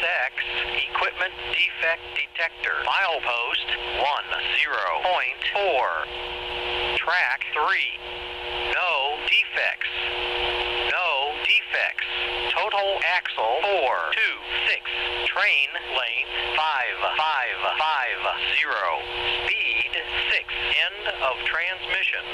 SX equipment defect detector. Milepost 10.4. Track 3. No defects. No defects. Total axle 4, 2, 6. Train length 5, 5, 5, 0. Speed 6. End of transmission.